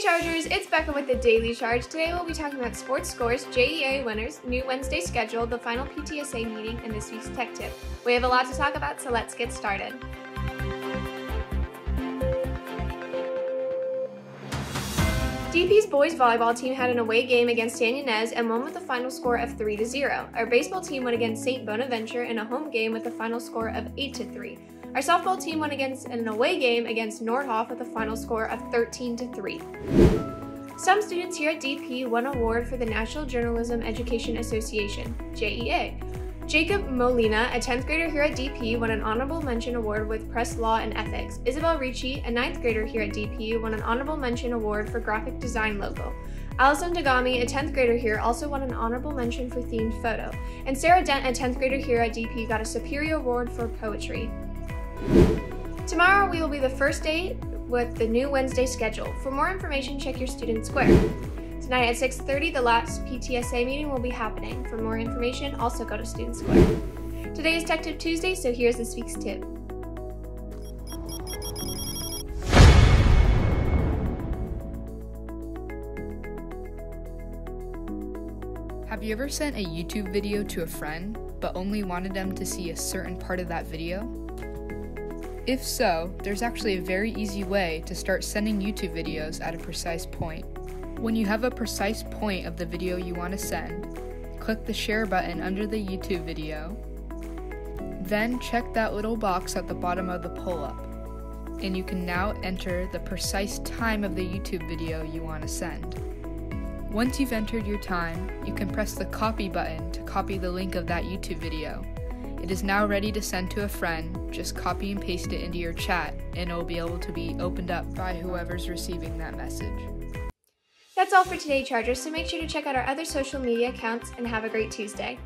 Chargers, it's Becca with the Daily Charge. Today we'll be talking about sports scores, JEA winners, new Wednesday schedule, the final PTSA meeting, and this week's tech tip. We have a lot to talk about, so let's get started. DP's boys volleyball team had an away game against Santa Ynez and won with a final score of 3 to 0. Our baseball team won against St. Bonaventure in a home game with a final score of 8 to 3. Our softball team won against an away game against Nordhoff with a final score of 13 to 3. Some students here at DP won award for the National Journalism Education Association, JEA. Jacob Molina, a 10th grader here at DP, won an Honorable Mention Award with Press Law and Ethics. Isabel Ricci, a 9th grader here at DP, won an Honorable Mention Award for Graphic Design Logo. Allison Dagami, a 10th grader here, also won an Honorable Mention for Themed Photo. And Sarah Dent, a 10th grader here at DP, got a Superior Award for Poetry. Tomorrow we will be the first day with the new Wednesday schedule. For more information, check your student square. Tonight at 6.30, the last PTSA meeting will be happening. For more information, also go to Student Square. Today is Tech Tip Tuesday, so here's this week's tip. Have you ever sent a YouTube video to a friend, but only wanted them to see a certain part of that video? If so, there's actually a very easy way to start sending YouTube videos at a precise point. When you have a precise point of the video you want to send, click the share button under the YouTube video. Then check that little box at the bottom of the pull up, and you can now enter the precise time of the YouTube video you want to send. Once you've entered your time, you can press the copy button to copy the link of that YouTube video it is now ready to send to a friend. Just copy and paste it into your chat, and it will be able to be opened up by whoever's receiving that message. That's all for today, Chargers, so make sure to check out our other social media accounts and have a great Tuesday.